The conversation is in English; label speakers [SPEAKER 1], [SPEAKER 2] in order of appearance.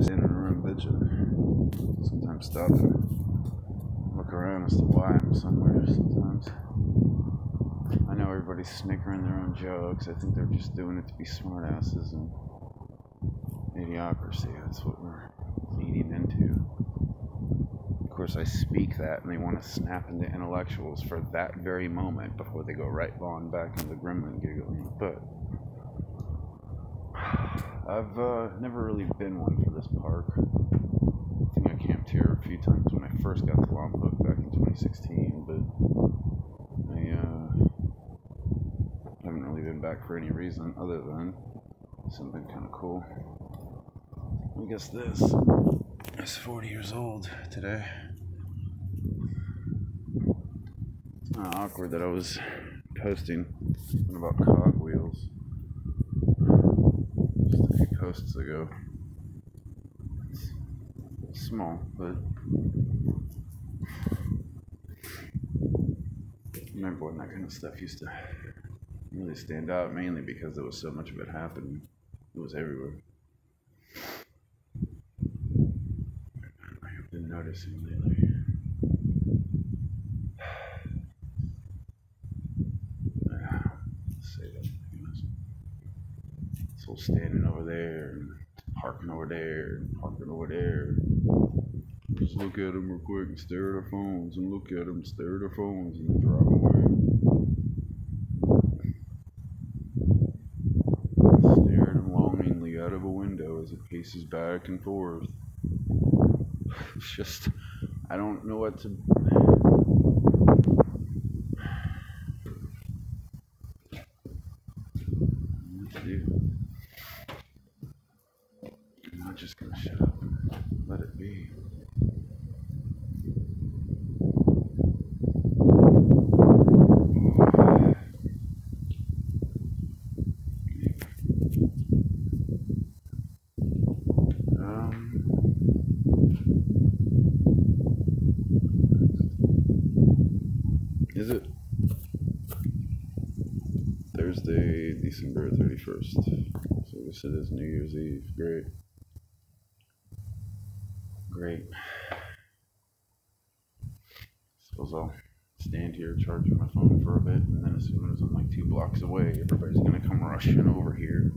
[SPEAKER 1] Standing around bitching. Sometimes stop and look around as to why I'm somewhere sometimes. I know everybody's snickering their own jokes. I think they're just doing it to be smartasses and idiocracy. That's what we're leading into. Of course, I speak that, and they want to snap into intellectuals for that very moment before they go right on back into gremlin giggling. But I've uh, never really been one for this park. I think I camped here a few times when I first got to Lompoc back in 2016, but I uh, haven't really been back for any reason other than something kind of cool. I guess this is 40 years old today. It's not awkward that I was posting about cogwheels posts ago. It's small, but I remember when that kind of stuff used to really stand out, mainly because there was so much of it happening. It was everywhere. I've been noticing lately. Say that. So standing over there, and parking over there, and parking over there. Just look at them real quick and stare at their phones, and look at them, stare at their phones, and drive away. Staring longingly out of a window as it paces back and forth. It's just, I don't know what to do. Shut up let it be. Um, is it Thursday, December 31st? So I guess it is New Year's Eve. Great. Great. Suppose I'll stand here charging my phone for a bit, and then as soon as I'm like two blocks away, everybody's gonna come rushing over here.